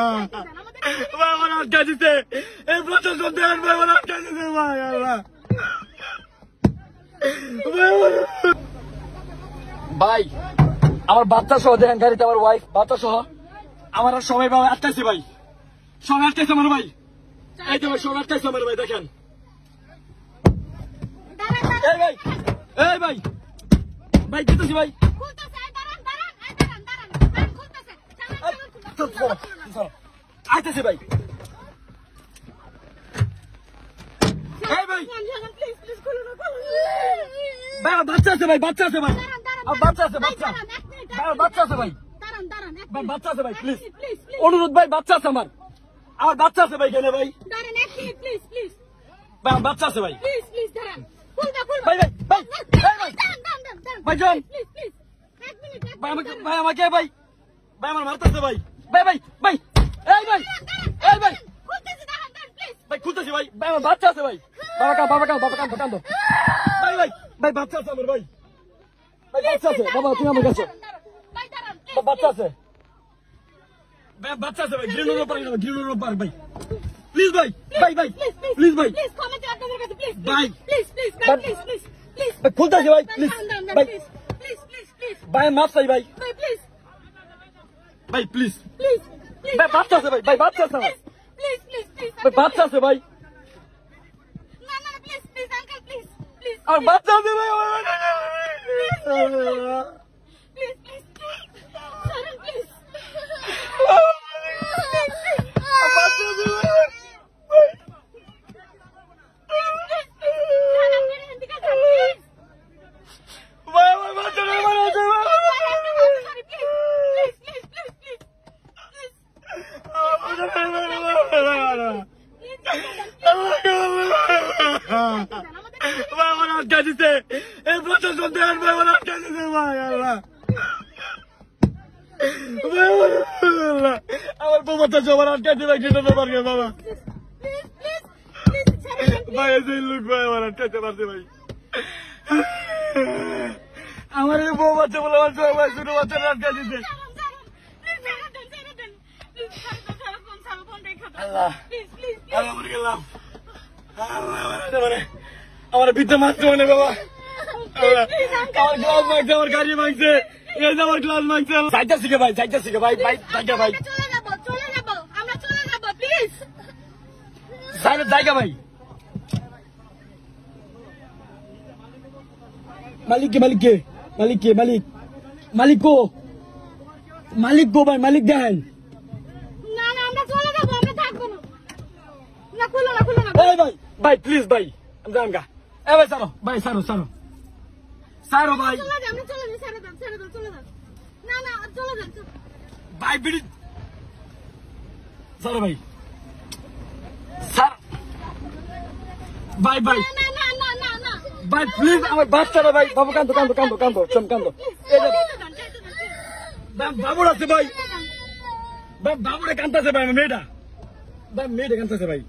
ভাই, আমার আটকা দিতে এই প্রশাসন দেন ভাই আমার আটকা দিতে ভাই আল্লাহ ভাই আমার বাচ্চা সহ দেখেন গাড়িতে আমার ওয়াইফ বাচ্চা সহ। আমার আর সবাই ভাই আটকাইছে ভাই। সবাই আটকাইছে আমার ভাই। এই তো ভাই সবাই আটকাইছে আমার ভাই, দেখেন। এই ভাই এই ভাই। ভাই, দিতেছি ভাই। আইতেছে ভাই। বাচ্চা আছে ভাই বাচ্চা আছে ভাই। বাচ্চা আছে বাচ্চা। বাচ্চা আছে ভাই। বাচ্চা আছে ভাই প্লিজ অনুরোধ ভাই বাচ্চা আছে আমার। আমার বাচ্চা আছে ভাই কেনে ভাই। ভাই বাচ্চা আছে ভাই। ভাই, ভাই, ভাই, ভাই, ভাই। ভাই, আমাকে ভাই ভাই। ভাই আমার মারতেছে ভাই। ভাই ভাই ভাই এই ভাই এই ভাই ভাই খুলতেছি ভাই ভাই আমার বাচ্চা আছে ভাই। বাবা কান বাবা কান বাবা কান কান ভাই ভাই ভাই বাচ্চা আছে আমার ভাই। ভাই বাচ্চা আছে। বাবা তুমি আমার কাছে। বাচ্চা আছে। ভাই বাচ্চা আছে ভাই। গ্রিনুর উপর গ্রিনুর উপর ভাই। প্লিজ ভাই ভাই ভাই প্লিজ ভাই। ভাই। খুলতেছি ভাই প্লিজ ভাই ভাই মাফ চাই ভাই। ভাই প্লিজ ভাই বাচ্চা আছে ভাই ভাই বাচ্চা আছে ভাই। বাচ্চা আছে ভাই। আমার বাচ্চা আছে ভাই আমার বাচ্চা আছে ভাই ভাই আমার বাচ্চা নেই মারা আছে ভাই ভাই আমার আটকা দিতে এই প্রশাসন দেন ভাই আমার আটকা দিতে ভাই, আল্লাহ। আমার- বাচ্চা সবার আটকা ভাই কিনে দেবার গে বাবা? ভাই, এই লোক, ভাই, আমার আটকাতে পারছে, ভাই। আমার বউ বাচ্চা বলে আমার সবাই ছোট বাচ্চা আটকা দিতে আল্লাহ আল্লাহ গেলাম। আল্লাহ আমার ভিতরে মারতে মানে বাবা আল্লাহ, আমার গ্লাস মাংছে আমার গাড়ি মাংছে এই যে আমার গ্লাস মাংছে সাইডটা শিখে ভাই সাইডটা শিখে ভাই ভাই জায়গা ভাই সাইডের জায়গা ভাই মালিক কে মালিক কে মালিক কে মালিক মালিক কো মালিক গো ভাই মালিক দেখেন এই ভাই ভাই প্লিজ ভাই আমি যান গা এ ভাই সারো ভাই সারো সারো সারো ভাই। ভাই বিড়ি। সারো ভাই। সার ভাই ভাই। ভাই প্লিজ আমার বাচ্চারা ভাই। বাবু কান্দো কান্দো কান্দো কান্দো চম কান্দো। বাবুর আছে ভাই। বাবুরে কান্দাছে ভাই আমার মেয়েটা। মেয়েটা কান্দাছে ভাই।